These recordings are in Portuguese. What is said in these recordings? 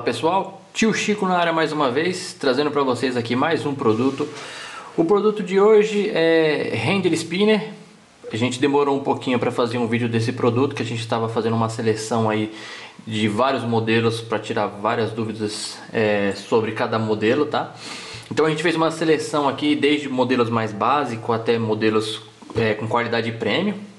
Fala pessoal, tio Chico na área mais uma vez, trazendo para vocês aqui mais um produto. O produto de hoje é Handle Spinner. A gente demorou um pouquinho para fazer um vídeo desse produto, que a gente estava fazendo uma seleção aí de vários modelos para tirar várias dúvidas é, sobre cada modelo, tá? Então a gente fez uma seleção aqui desde modelos mais básicos até modelos é, com qualidade premium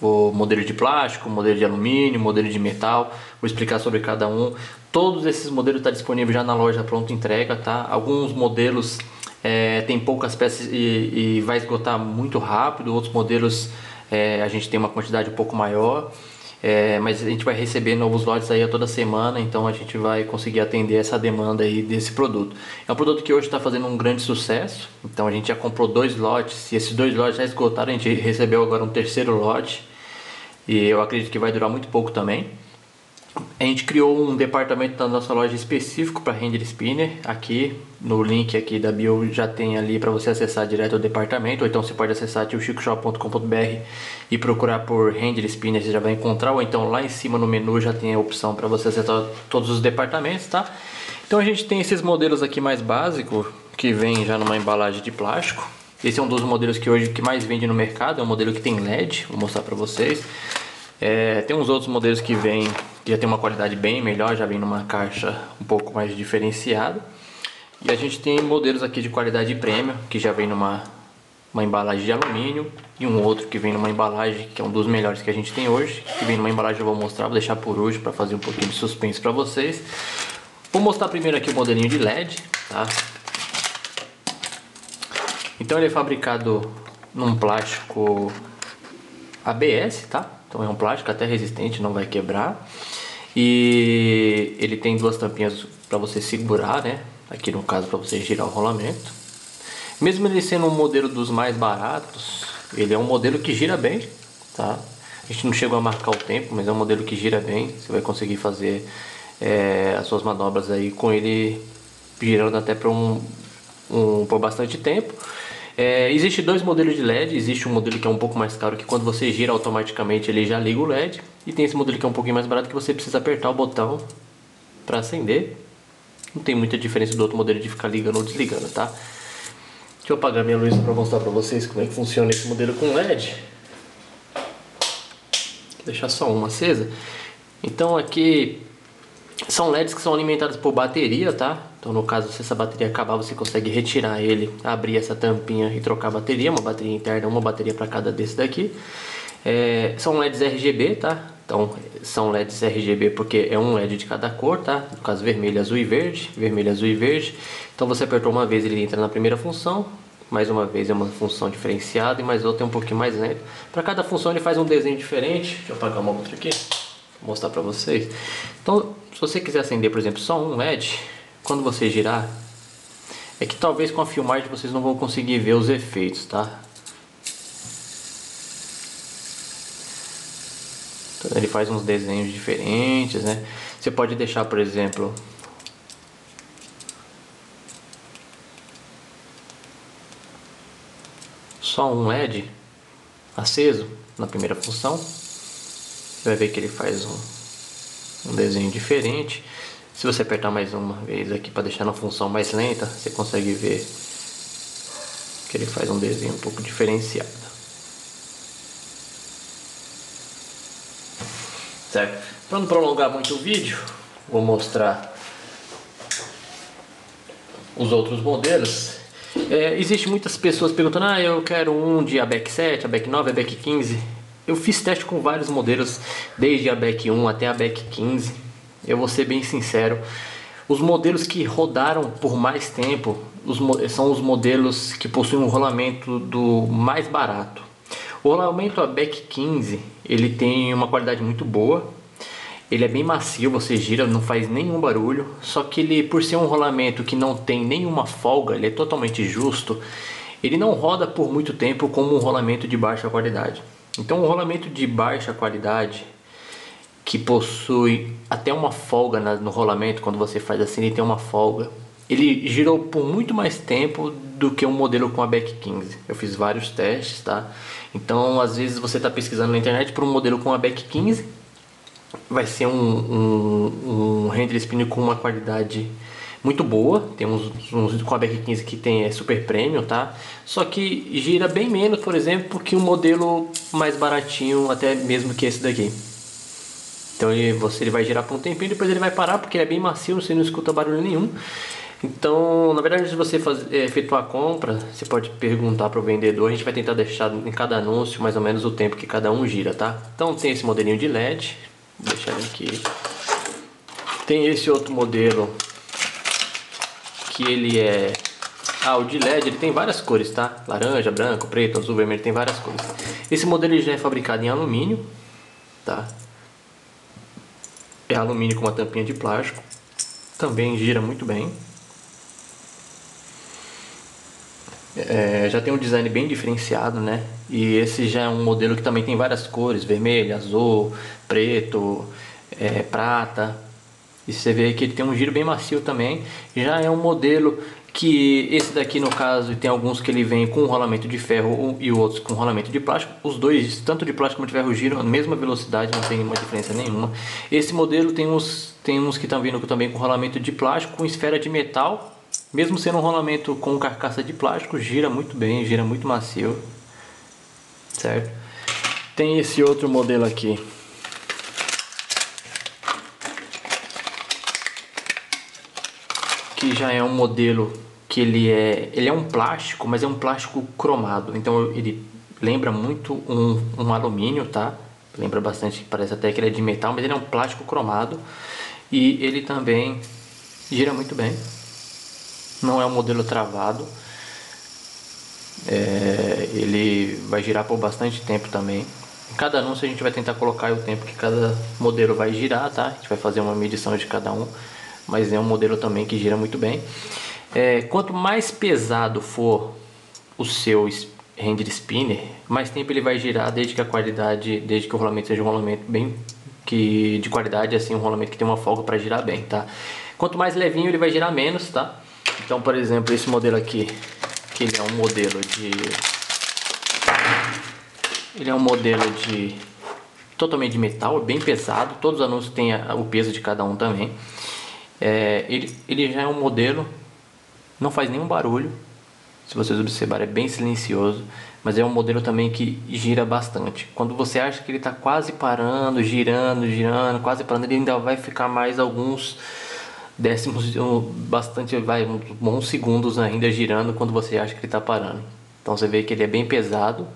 o modelo de plástico, modelo de alumínio, modelo de metal. Vou explicar sobre cada um. Todos esses modelos estão tá disponíveis já na loja pronta entrega, tá? Alguns modelos é, tem poucas peças e, e, vai esgotar muito rápido. Outros modelos é, a gente tem uma quantidade um pouco maior. É, mas a gente vai receber novos lotes aí a toda semana, então a gente vai conseguir atender essa demanda aí desse produto. É um produto que hoje está fazendo um grande sucesso, então a gente já comprou dois lotes e esses dois lotes já esgotaram, a gente recebeu agora um terceiro lote e eu acredito que vai durar muito pouco também. A gente criou um departamento da nossa loja específico para render spinner. Aqui no link aqui da bio já tem ali para você acessar direto o departamento, ou então você pode acessar tiochicoshop.com.br e procurar por render spinner, você já vai encontrar, ou então lá em cima no menu já tem a opção para você acessar todos os departamentos, tá? Então a gente tem esses modelos aqui mais básicos que vem já numa embalagem de plástico. Esse é um dos modelos que hoje que mais vende no mercado, é um modelo que tem LED, vou mostrar para vocês. É, tem uns outros modelos que vem que já tem uma qualidade bem melhor, já vem numa caixa um pouco mais diferenciada. E a gente tem modelos aqui de qualidade premium, que já vem numa uma embalagem de alumínio e um outro que vem numa embalagem que é um dos melhores que a gente tem hoje, que vem numa embalagem eu vou mostrar, vou deixar por hoje para fazer um pouquinho de suspense para vocês. Vou mostrar primeiro aqui o modelinho de LED, tá? Então ele é fabricado num plástico ABS, tá? Então é um plástico até resistente, não vai quebrar. E ele tem duas tampinhas para você segurar, né? Aqui no caso para você girar o rolamento. Mesmo ele sendo um modelo dos mais baratos, ele é um modelo que gira bem, tá? A gente não chegou a marcar o tempo, mas é um modelo que gira bem. Você vai conseguir fazer é, as suas manobras aí com ele girando até por, um, um, por bastante tempo. É, existe dois modelos de LED, existe um modelo que é um pouco mais caro que quando você gira automaticamente ele já liga o LED e tem esse modelo que é um pouquinho mais barato que você precisa apertar o botão para acender. Não tem muita diferença do outro modelo de ficar ligando ou desligando, tá? Deixa eu apagar minha luz para mostrar para vocês como é que funciona esse modelo com LED. Vou deixar só uma acesa. Então aqui são LEDs que são alimentados por bateria, tá? Então no caso, se essa bateria acabar, você consegue retirar ele, abrir essa tampinha e trocar a bateria, uma bateria interna, uma bateria para cada desse daqui. É, são LEDs RGB, tá? Então são LEDs RGB porque é um LED de cada cor, tá? No caso vermelho, azul e verde, vermelho, azul e verde. Então você apertou uma vez ele entra na primeira função, mais uma vez é uma função diferenciada e mais outra é um pouquinho mais lenta. Para cada função ele faz um desenho diferente. Deixa eu apagar uma outra aqui, vou mostrar para vocês. Então se você quiser acender, por exemplo, só um LED, quando você girar, é que talvez com a filmagem vocês não vão conseguir ver os efeitos, tá? Então, ele faz uns desenhos diferentes, né? Você pode deixar, por exemplo, só um LED aceso na primeira função. Você vai ver que ele faz um um desenho diferente. Se você apertar mais uma vez aqui para deixar na função mais lenta, você consegue ver que ele faz um desenho um pouco diferenciado. Certo? Para não prolongar muito o vídeo, vou mostrar os outros modelos. É, Existem muitas pessoas perguntando, ah, eu quero um de ABEC 7, ABEC 9, ABEC 15. Eu fiz teste com vários modelos, desde a BEC 1 até a BEC 15. Eu vou ser bem sincero, os modelos que rodaram por mais tempo os, são os modelos que possuem um rolamento do mais barato. O rolamento ABEC 15 ele tem uma qualidade muito boa, ele é bem macio, você gira, não faz nenhum barulho. Só que ele, por ser um rolamento que não tem nenhuma folga, ele é totalmente justo. Ele não roda por muito tempo como um rolamento de baixa qualidade. Então, um rolamento de baixa qualidade que possui até uma folga no rolamento, quando você faz assim, ele tem uma folga. Ele girou por muito mais tempo do que um modelo com a Beck 15. Eu fiz vários testes, tá? Então, às vezes você está pesquisando na internet por um modelo com a Beck 15 vai ser um, um, um render spinner com uma qualidade muito boa. Tem uns, uns com a BR15 que tem é super premium, tá? Só que gira bem menos, por exemplo, que um modelo mais baratinho, até mesmo que esse daqui. Então ele, você, ele vai girar por um tempinho, depois ele vai parar porque ele é bem macio, você não escuta barulho nenhum. Então, na verdade, se você é, efetuar a compra, você pode perguntar para o vendedor. A gente vai tentar deixar em cada anúncio mais ou menos o tempo que cada um gira, tá? Então tem esse modelinho de LED, vou deixar ele aqui. Tem esse outro modelo que ele é ah, o de LED ele tem várias cores, tá? Laranja, branco, preto, azul, vermelho, tem várias cores. Esse modelo já é fabricado em alumínio, tá? É alumínio com uma tampinha de plástico. Também gira muito bem. É, já tem um design bem diferenciado, né? E esse já é um modelo que também tem várias cores, vermelho, azul, preto, é, prata. E você vê que ele tem um giro bem macio também. Já é um modelo que esse daqui no caso tem alguns que ele vem com rolamento de ferro e outros com rolamento de plástico. Os dois, tanto de plástico como de ferro, giram a mesma velocidade, não tem nenhuma diferença nenhuma. Esse modelo tem uns, tem uns que estão vindo também com rolamento de plástico, com esfera de metal mesmo sendo um rolamento com carcaça de plástico, gira muito bem, gira muito macio. Certo? Tem esse outro modelo aqui. Que já é um modelo que ele é, ele é um plástico, mas é um plástico cromado. Então ele lembra muito um, um alumínio, tá? Lembra bastante, parece até que ele é de metal, mas ele é um plástico cromado. E ele também gira muito bem não é um modelo travado. É, ele vai girar por bastante tempo também. Em cada anúncio a gente vai tentar colocar o tempo que cada modelo vai girar, tá? A gente vai fazer uma medição de cada um, mas é um modelo também que gira muito bem. É, quanto mais pesado for o seu render spinner, mais tempo ele vai girar desde que a qualidade, desde que o rolamento seja um rolamento bem que de qualidade, assim, um rolamento que tem uma folga para girar bem, tá? Quanto mais levinho ele vai girar menos, tá? Então, por exemplo, esse modelo aqui, que ele é um modelo de... Ele é um modelo de... Totalmente de metal, bem pesado. Todos os anúncios têm o peso de cada um também. É, ele, ele já é um modelo, não faz nenhum barulho. Se vocês observarem, é bem silencioso. Mas é um modelo também que gira bastante. Quando você acha que ele está quase parando, girando, girando, quase parando, ele ainda vai ficar mais alguns décimos, bastante, vai, uns bons segundos ainda girando quando você acha que ele está parando. Então você vê que ele é bem pesado,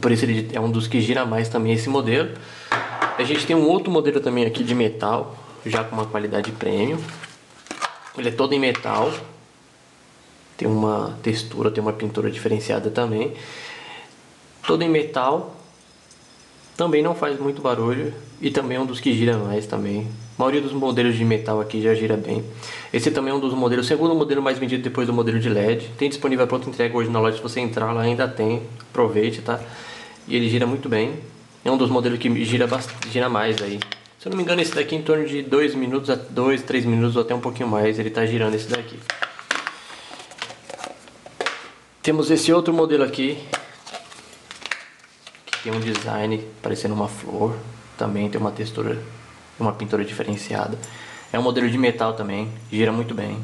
por isso ele é um dos que gira mais também esse modelo. A gente tem um outro modelo também aqui de metal, já com uma qualidade premium. Ele é todo em metal, tem uma textura, tem uma pintura diferenciada também. Todo em metal, também não faz muito barulho e também é um dos que gira mais também. A maioria dos modelos de metal aqui já gira bem. Esse também é um dos modelos, o segundo modelo mais vendido depois do modelo de LED. Tem disponível pronto entrega hoje na loja, se você entrar lá ainda tem. Aproveite, tá? E ele gira muito bem. É um dos modelos que gira, gira mais aí. Se eu não me engano, esse daqui em torno de 2 minutos a 2, 3 minutos ou até um pouquinho mais, ele está girando esse daqui. Temos esse outro modelo aqui, que tem um design parecendo uma flor, também tem uma textura uma pintura diferenciada. É um modelo de metal também, gira muito bem.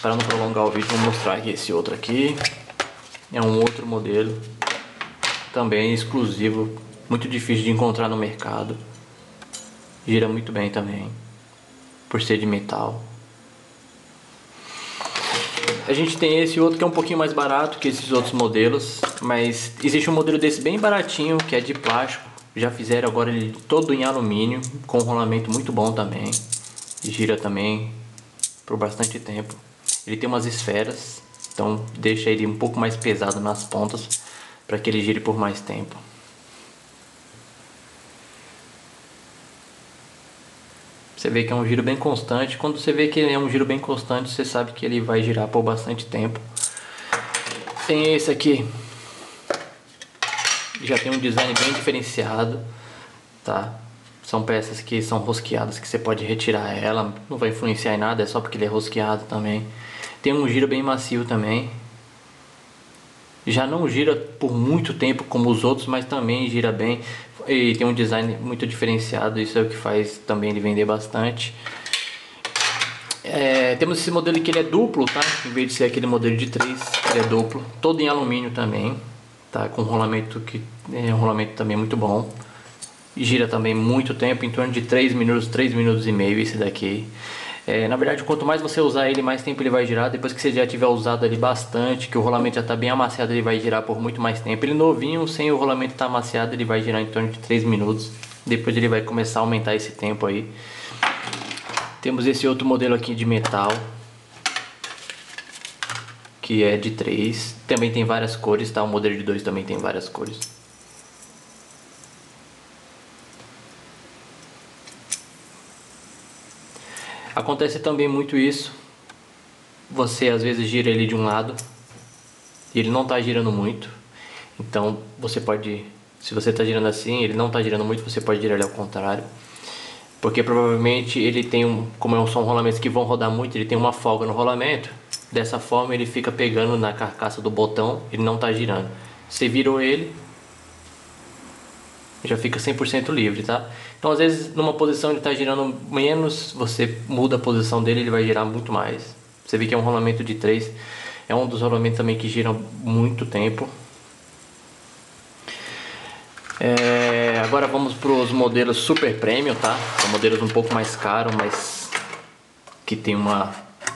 Para não prolongar o vídeo, vou mostrar aqui esse outro aqui. É um outro modelo, também exclusivo, muito difícil de encontrar no mercado. Gira muito bem também, por ser de metal. A gente tem esse outro que é um pouquinho mais barato que esses outros modelos, mas existe um modelo desse bem baratinho, que é de plástico, já fizeram agora ele todo em alumínio, com um rolamento muito bom também. Gira também por bastante tempo. Ele tem umas esferas, então deixa ele um pouco mais pesado nas pontas para que ele gire por mais tempo. Você vê que é um giro bem constante. Quando você vê que é um giro bem constante, você sabe que ele vai girar por bastante tempo. Tem esse aqui, já tem um design bem diferenciado, tá? São peças que são rosqueadas que você pode retirar ela, não vai influenciar em nada, é só porque ele é rosqueado também. Tem um giro bem macio também. Já não gira por muito tempo como os outros, mas também gira bem. E tem um design muito diferenciado, isso é o que faz também ele vender bastante. É, temos esse modelo que ele é duplo, tá? Em vez de ser aquele modelo de 3, ele é duplo, todo em alumínio também, tá? Com rolamento que é um rolamento também muito bom. Gira também muito tempo, em torno de 3 minutos, 3 minutos e meio esse daqui. É, na verdade, quanto mais você usar ele, mais tempo ele vai girar. Depois que você já tiver usado ele bastante, que o rolamento já está bem amaciado, ele vai girar por muito mais tempo. Ele novinho, sem o rolamento estar tá amaciado, ele vai girar em torno de 3 minutos. Depois ele vai começar a aumentar esse tempo aí. Temos esse outro modelo aqui de metal. Que é de 3. Também tem várias cores, tá? O modelo de 2 também tem várias cores. Acontece também muito isso. Você às vezes gira ele de um lado e ele não está girando muito. Então você pode, se você está girando assim, ele não está girando muito, você pode girar ele ao contrário. Porque provavelmente ele tem um, como são rolamentos que vão rodar muito, ele tem uma folga no rolamento. Dessa forma ele fica pegando na carcaça do botão, ele não está girando. Você virou ele, já fica 100% livre, tá? Então, às vezes, numa posição ele está girando menos, você muda a posição dele, ele vai girar muito mais. Você vê que é um rolamento de 3, é um dos rolamentos também que giram muito tempo. É, agora vamos para os modelos Super Premium, tá? São modelos um pouco mais caros, mas que tem uma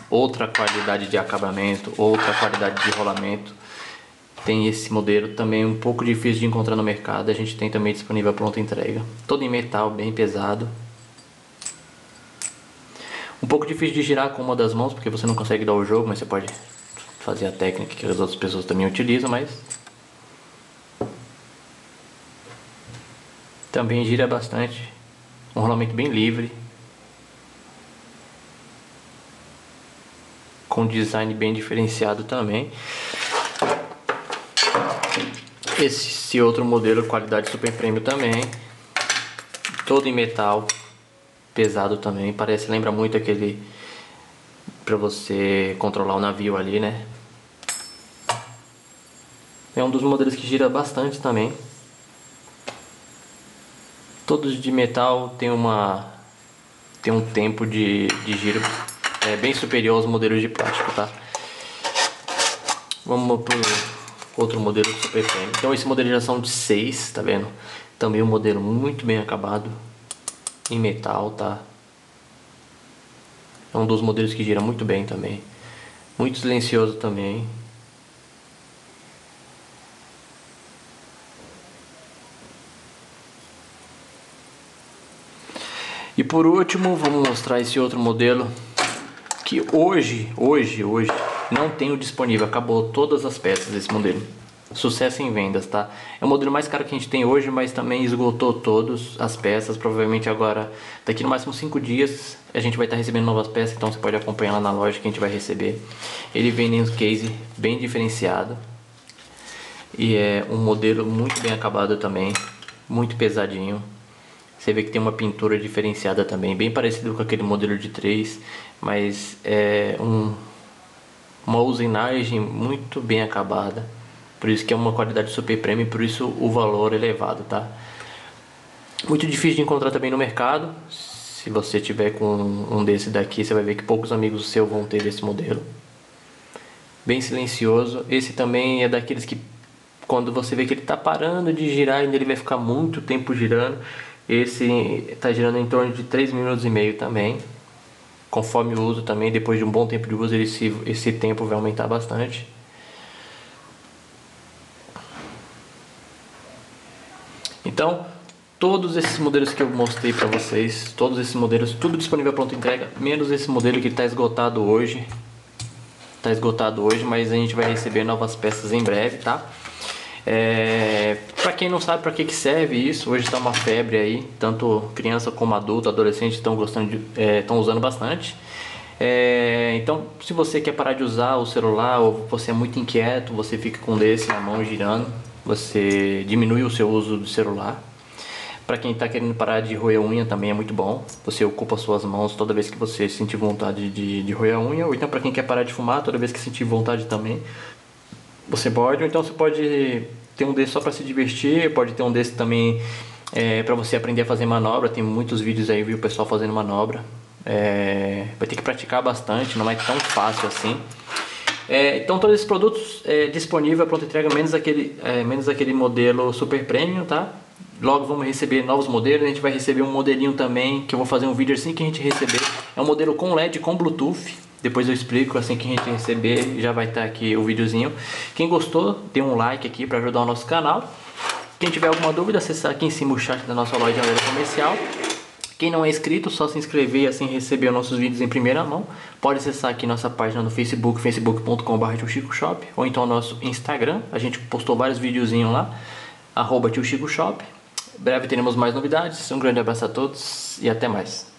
outra qualidade de acabamento, outra qualidade de rolamento tem esse modelo também um pouco difícil de encontrar no mercado. A gente tem também disponível a pronta entrega. Todo em metal, bem pesado. Um pouco difícil de girar com uma das mãos, porque você não consegue dar o jogo, mas você pode fazer a técnica que as outras pessoas também utilizam, mas... Também gira bastante. Um rolamento bem livre. Com design bem diferenciado também. Esse outro modelo, qualidade super premium também. Todo em metal. Pesado também. Parece, lembra muito aquele para você controlar o navio ali, né? É um dos modelos que gira bastante também. Todos de metal tem uma tem um tempo de, de giro é, bem superior aos modelos de plástico, tá? Vamos pro outro modelo super premium. Então esse modelo já são de 6, tá vendo? Também um modelo muito bem acabado em metal, tá? É um dos modelos que gira muito bem também. Muito silencioso também. E por último, vamos mostrar esse outro modelo que hoje, hoje, hoje não tenho disponível, acabou todas as peças desse modelo. Sucesso em vendas, tá? É o modelo mais caro que a gente tem hoje, mas também esgotou todas as peças. Provavelmente agora, daqui no máximo 5 dias, a gente vai estar tá recebendo novas peças, então você pode acompanhar lá na loja que a gente vai receber. Ele vem em um case bem diferenciado. E é um modelo muito bem acabado também, muito pesadinho. Você vê que tem uma pintura diferenciada também, bem parecido com aquele modelo de 3, mas é um uma usinagem muito bem acabada. Por isso que é uma qualidade super premium, por isso o valor elevado, tá? Muito difícil de encontrar também no mercado. Se você tiver com um desse daqui, você vai ver que poucos amigos seus vão ter desse modelo. Bem silencioso. Esse também é daqueles que quando você vê que ele está parando de girar, ainda ele vai ficar muito tempo girando. Esse está girando em torno de 3 minutos e meio também conforme o uso também, depois de um bom tempo de uso, esse, esse tempo vai aumentar bastante. Então, todos esses modelos que eu mostrei para vocês, todos esses modelos, tudo disponível pronto entrega, menos esse modelo que está esgotado hoje. Está esgotado hoje, mas a gente vai receber novas peças em breve, tá? É, para quem não sabe para que, que serve isso, hoje está uma febre aí, tanto criança como adulto, adolescente estão gostando, estão é, usando bastante. É, então, se você quer parar de usar o celular ou você é muito inquieto, você fica com desse na mão girando, você diminui o seu uso do celular. Para quem está querendo parar de roer unha também é muito bom. Você ocupa suas mãos toda vez que você sentir vontade de, de roer a unha. Ou então para quem quer parar de fumar, toda vez que sentir vontade também, você pode, ou então você pode ter um desse só para se divertir, pode ter um desse também é, para você aprender a fazer manobra. Tem muitos vídeos aí, viu, o pessoal fazendo manobra. É, vai ter que praticar bastante, não é tão fácil assim. É, então todos esses produtos é, disponível pronto entrega menos aquele é, menos aquele modelo super premium, tá? Logo vamos receber novos modelos, a gente vai receber um modelinho também que eu vou fazer um vídeo assim que a gente receber. É um modelo com LED com Bluetooth. Depois eu explico assim que a gente receber, já vai estar aqui o videozinho. Quem gostou, dê um like aqui para ajudar o nosso canal. Quem tiver alguma dúvida, acessar aqui em cima o chat da nossa loja de comercial. Quem não é inscrito, só se inscrever e assim receber os nossos vídeos em primeira mão. Pode acessar aqui nossa página no Facebook, facebook.com.br Shop, ou então nosso Instagram. A gente postou vários videozinhos lá, arroba Shop. Breve teremos mais novidades. Um grande abraço a todos e até mais.